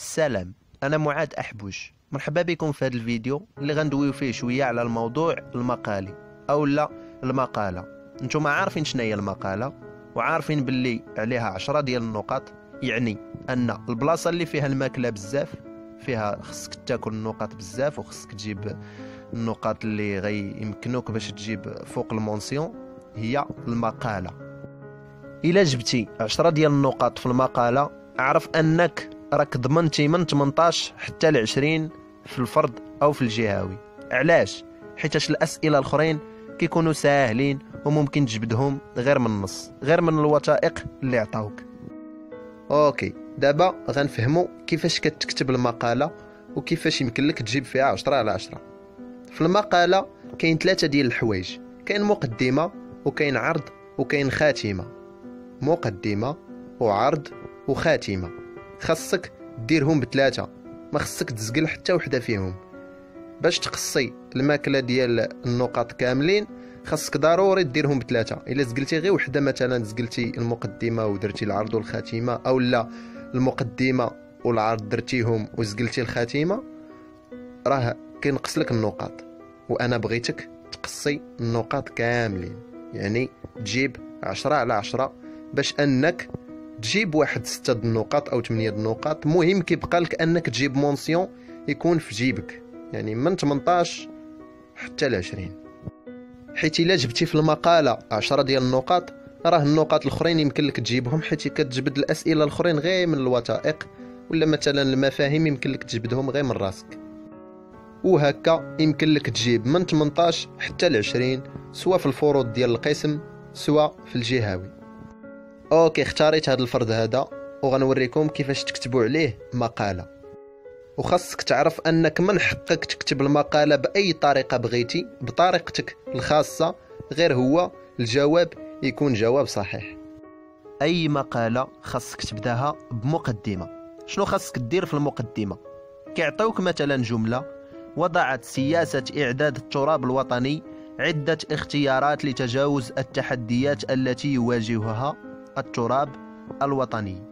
السلام أنا معاذ أحبوش. مرحبا بكم في هذا الفيديو اللي غندويو فيه شوية على الموضوع المقالي أو لا المقالة. نتوما عارفين شنو هي المقالة وعارفين باللي عليها عشرة ديال النقط يعني أن البلاصة اللي فيها الماكلة بزاف فيها خصك تاكل النقط بزاف وخصك تجيب النقاط اللي غيمكنوك باش تجيب فوق المونسيون هي المقالة. إلا جبتي عشرة ديال النقاط في المقالة أعرف أنك راك ضمنتي من 18 حتى ل 20 في الفرد أو في الجهوي علاش؟ حيتاش الأسئلة الأخرين كيكونوا ساهلين وممكن تجبدهم غير من النص غير من الوثائق اللي عطاوك. أوكي دابا غنفهموا كيفاش كتكتب المقالة وكيفاش يمكن لك تجيب فيها 10 على 10 في المقالة كاين ثلاثة ديال الحوايج كاين مقدمة وكاين عرض وكاين خاتمة. مقدمة وعرض وخاتمة. خاصك ديرهم بثلاثه ما خصك تزقل حتى وحدة فيهم. باش تقصي الماكلة ديال النقاط كاملين خاصك ضروري ديرهم بثلاثه إلا زقلتي غير وحدة مثلا زقلتي المقدمة ودرتي العرض والخاتمة أو لا المقدمة والعرض درتيهم وزقلتي الخاتمة راه كينقص لك النقاط. وأنا بغيتك تقصي النقاط كاملين. يعني تجيب عشرة على عشرة باش أنك تجيب واحد ستة النقاط أو ثمانية النقاط مهم كيبقى لك أنك تجيب مونسيون يكون في جيبك. يعني من 18 حتى ل 20 حيت إلا جبتي في المقالة 10 ديال النقاط راه النقاط الأخرين يمكن لك تجيبهم حيت كتجبد الأسئلة الأخرين غير من الوثائق ولا مثلا المفاهيم يمكن لك تجبدهم غير من راسك. وهكا يمكن لك تجيب من 18 حتى ل 20 سواء في الفروض ديال القسم سواء في الجهوي. أوكي اختاريت هذا الفرد هذا وغنوريكم كيفاش تكتبوا عليه مقالة. وخاصك تعرف أنك من حقك تكتب المقالة بأي طريقة بغيتي بطريقتك الخاصة غير هو الجواب يكون جواب صحيح. أي مقالة خاصك تبدأها بمقدمة. شنو خاصك دير في المقدمة؟ كيعطيوك مثلا جملة وضعت سياسة إعداد التراب الوطني عدة اختيارات لتجاوز التحديات التي يواجهها. التراب الوطني.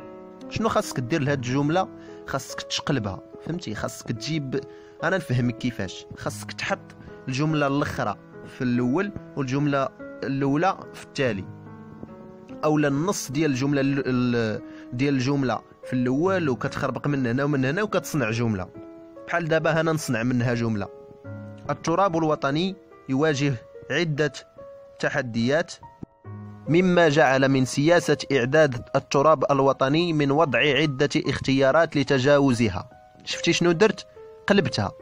شنو خاصك دير لهاد الجملة؟ خاصك تقلبها فهمتي؟ خاصك تجيب أنا نفهمك كيفاش. خاصك تحط الجملة الأخرى في الأول والجملة الأولى في التالي. أولا النص ديال الجملة ديال الجملة في الأول وكتخربق من هنا ومن هنا وكتصنع جملة. بحال دابا أنا نصنع منها جملة. التراب الوطني يواجه عدة تحديات مما جعل من سياسة إعداد التراب الوطني من وضع عدة اختيارات لتجاوزها. شفتي شنو درت؟ قلبتها.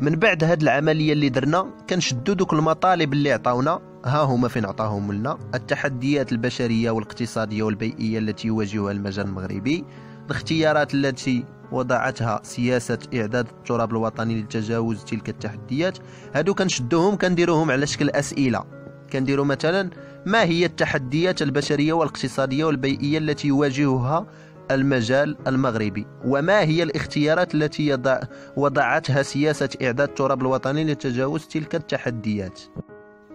من بعد هاد العملية اللي درنا كنشدو دوك المطالب اللي عطاونا. ها هما فين عطاهم لنا؟ التحديات البشرية والاقتصادية والبيئية التي يواجهها المجال المغربي. الاختيارات التي وضعتها سياسة إعداد التراب الوطني لتجاوز تلك التحديات. هادو كنشدوهم كنديروهم على شكل أسئلة. كنديرو مثلا ما هي التحديات البشرية والاقتصادية والبيئية التي يواجهها المجال المغربي؟ وما هي الاختيارات التي يضع وضعتها سياسة إعداد التراب الوطني لتجاوز تلك التحديات؟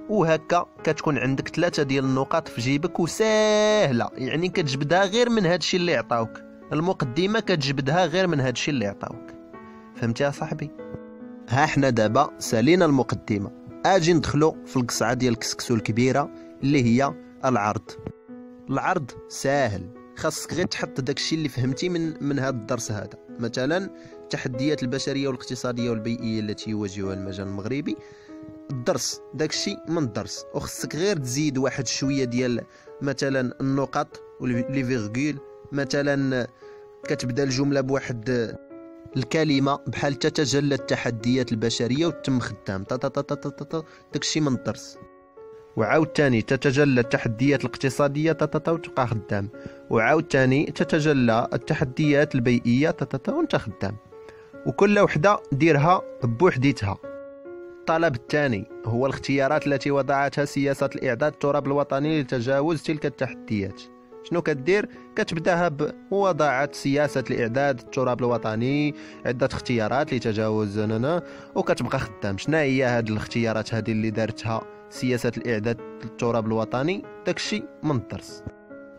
وهكا كتكون عندك ثلاثة ديال النقاط في جيبك وساهلة. يعني كتجبدها غير من هادشي اللي عطاوك. المقدمة كتجبدها غير من هادشي اللي عطاوك. فهمتي يا صاحبي؟ ها حنا دابا سالينا المقدمة. أجي ندخلو في القصعة ديال الكسكسو الكبيرة. اللي هي العرض. العرض ساهل. خاصك غير تحط داكشي اللي فهمتي من من هذا الدرس هذا. مثلا التحديات البشرية والاقتصادية والبيئية التي يواجهها المجال المغربي. الدرس داكشي من الدرس. وخصك غير تزيد واحد شوية ديال مثلا النقط لي فيغول مثلا كتبدا الجملة بواحد الكلمة بحال تتجلى التحديات البشرية وتم خدام. داكشي من الدرس. وعاود تاني تتجلى التحديات الاقتصادية تتتا وتبقى خدام. وعاود تاني تتجلى التحديات البيئية وانت خدام. وكل وحدة ديرها بوحديتها. الطلب الثاني هو الاختيارات التي وضعتها سياسة الإعداد التراب الوطني لتجاوز تلك التحديات. شنو كدير؟ كتبداها بوضعت سياسة الإعداد التراب الوطني عدة اختيارات لتجاوز وكتبقى خدام. شنو هي هاد الاختيارات هذه اللي دارتها؟ سياسة الإعداد للتراب الوطني داكشي من الدرس.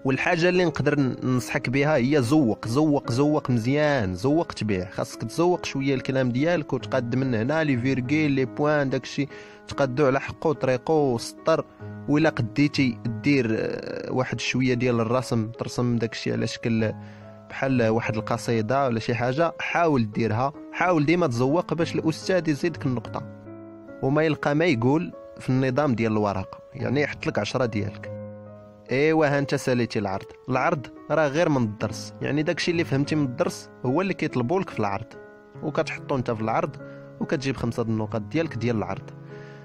والحاجة اللي نقدر ننصحك بها هي زوق زوق زوق مزيان زوق تبيع. خاصك تزوق شوية الكلام ديالك وتقاد من هنا لي فيرغيل لي بوان داكشي. تقادو على حقو طريقو وسطر. ولا قديتي دير آه، واحد شوية ديال الرسم ترسم داكشي على شكل بحال واحد القصيدة ولا شي حاجة حاول ديرها. حاول ديما تزوق باش الأستاذ يزيدك النقطة. وما يلقى ما يقول في النظام ديال الورقه يعني يحط لك عشرة ديالك. إيوا ها أنت ساليتي العرض. العرض راه غير من الدرس يعني داكشي اللي فهمتي من الدرس هو اللي كيطلبوا لك في العرض. وكتحطو أنت في العرض وكتجيب خمسة النقط ديالك ديال العرض.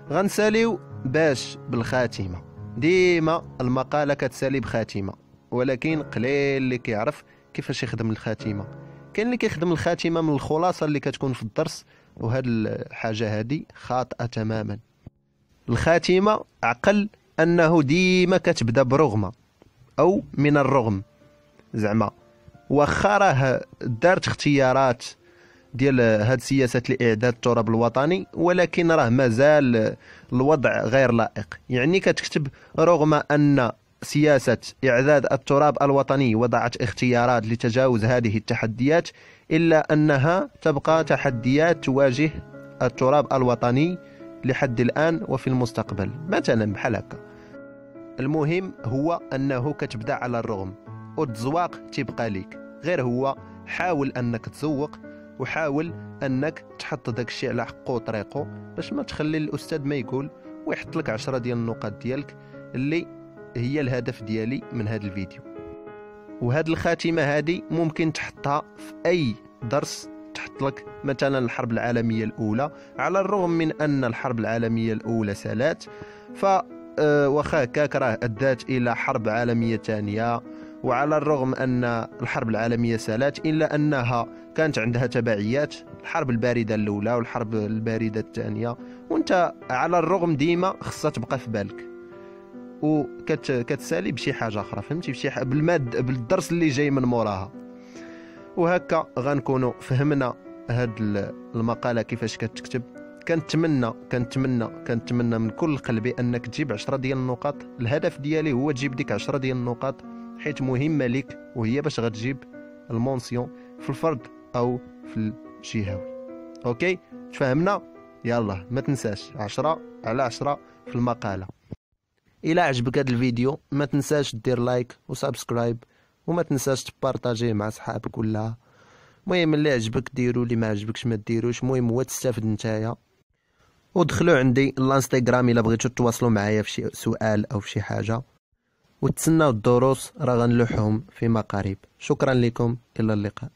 غنساليو باش بالخاتمة. ديما المقالة كتسالي بخاتمة ولكن قليل اللي كيعرف كيفاش يخدم الخاتمة. كاين اللي كيخدم الخاتمة من الخلاصة اللي كتكون في الدرس وهاد الحاجة هادي خاطئة تماما. الخاتمة عقل أنه ديما كتبدا برغمة أو من الرغم. زعما واخا راه دارت اختيارات ديال هاد سياسة الإعداد التراب الوطني ولكن راه مازال الوضع غير لائق. يعني كتكتب رغم أن سياسة إعداد التراب الوطني وضعت اختيارات لتجاوز هذه التحديات إلا أنها تبقى تحديات تواجه التراب الوطني لحد الآن وفي المستقبل. مثلا بحال هكا. المهم هو أنه كتبدأ على الرغم. والتزواق تيبقى ليك. غير هو حاول أنك تزوق وحاول أنك تحط داك الشيء على حقه وطريقه باش ما تخلي الأستاذ ما يقول ويحط لك عشرة ديال النقاط ديالك اللي هي الهدف ديالي من هذا الفيديو. وهاد الخاتمة هذه ممكن تحطها في أي درس تحط لك مثلا الحرب العالمية الأولى على الرغم من أن الحرب العالمية الأولى سالات ف آه، واخا هكاك راه أدت إلى حرب عالمية ثانية وعلى الرغم أن الحرب العالمية سالات إلا أنها كانت عندها تبعيات الحرب الباردة الأولى والحرب الباردة الثانية وأنت على الرغم ديما خصها تبقى في بالك. وكتسالي بشي حاجة أخرى فهمتي؟ بشي حاجة بالماد بالدرس اللي جاي من موراها. وهكا غنكونوا فهمنا هاد المقالة كيفاش كتكتب. كنتمنى كنتمنى كنتمنى من كل قلبي أنك تجيب 10 ديال النقاط. الهدف ديالي هو تجيب ديك 10 ديال النقاط حيت مهمة ليك وهي باش غتجيب ال mention في الفرض أو في الجهوي OK؟ تفهمنا؟ يلا ما تنساش 10 على 10 في المقالة. إلى عجبك هذا الفيديو ما تنساش دير like و subscribe وما تنساش ت partager ه مع صحابك ولا. المهم اللي عجبك ديرو اللي ما عجبكش ما ديروش. المهم هو تستافد نتايا. ودخلوا عندي الانستغرام إلا بغيتو تواصلوا معايا في شي سؤال أو في شي حاجة. وتسناو الدروس راه غنلوحهم فيما قريب شكرا لكم إلى اللقاء.